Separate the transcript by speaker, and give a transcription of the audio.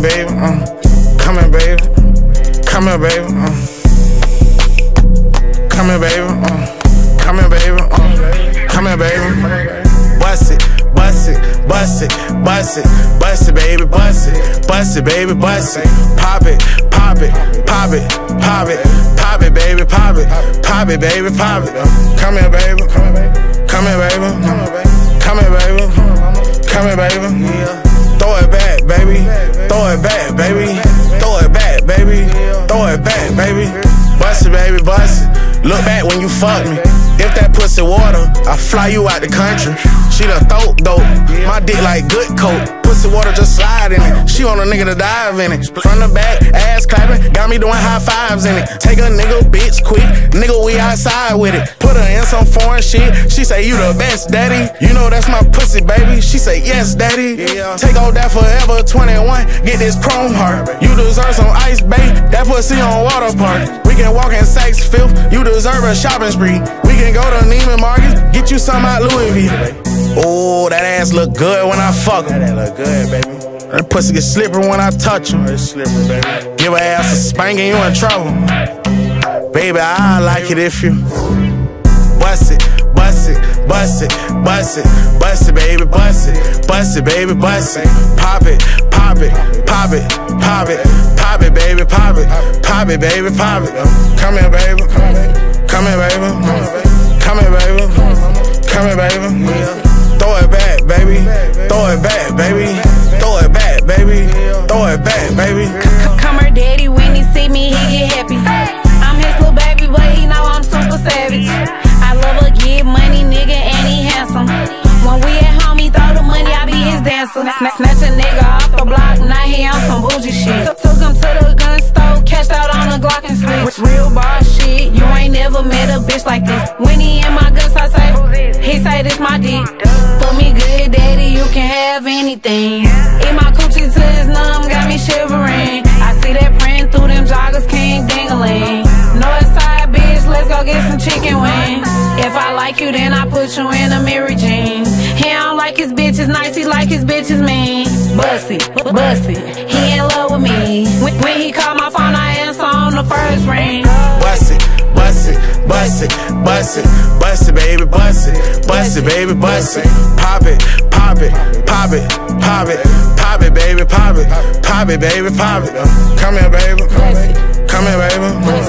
Speaker 1: in, baby. Uh. Come in, baby. Come in, baby. Uh. Come in, baby. Uh. Come in, baby. Uh. Come in, baby. Bust it, bust it, bust it, bust it, bust it, baby, bust it, bust it, baby, bust it. Pop it, pop it, pop it, pop it, pop it, baby, pop it, pop it, baby, pop it. Come here, baby. Come here, baby. Come here, baby. Come here, baby. Come here, baby. Look back when you fuck me. If that pussy water, I fly you out the country. She the throat dope. My dick like good coat. Pussy water just slide in it. She want a nigga to dive in it. From the back, ass clapping, got me doing high fives in it. Take a nigga bitch quick, nigga we outside with it. Put her in some foreign shit. She say you the best, daddy. You know that's my pussy, baby. She say yes, daddy. Yeah. Take all that forever 21. Get this chrome heart. You deserve some ice, babe. That pussy on water park. We can walk in Saks Fifth. You deserve a shopping spree. We can go to Neiman Marcus. Get you some out Louis V. Ass look good when I fuck her. That look good, baby. That pussy get slippery when I touch him. It's slippery, baby. Give her ass a spanking, you in trouble. Baby, I like it if you bust it, bust it, bust it, bust it, bust it, baby, bust it, bust it, baby, bust it. Pop it, pop it, pop it, pop it, pop it, baby, pop it, pop it, baby, pop it. Come here, baby. Come here, baby.
Speaker 2: Nigga off the block, now he on some bougie shit. Took him to the gun store, cashed out on a Glock and switch. Real boss shit, you ain't never met a bitch like this. When he in my guts, I say, he say this my dick. Put me good, daddy, you can have anything. Eat my coochie till it's numb, got me shivering. I see that print through them joggers, king dingling. Northside bitch, let's go get some chicken wings. If I like you, then I put you in a Mary Jean. He don't like his bitches nice, he like his bitches mean. Bussy, bussy, he in love with me. When, when he call my phone, I answer on the first ring.
Speaker 1: Bust it, bust it, bust it, bust it, bust it, baby, bust it, bust it, baby, bust it. Pop it, pop it, pop it, pop it, pop it, baby, pop it, pop it, baby, pop it. Come here, baby. Come here, baby. Come here, baby. Come here, baby.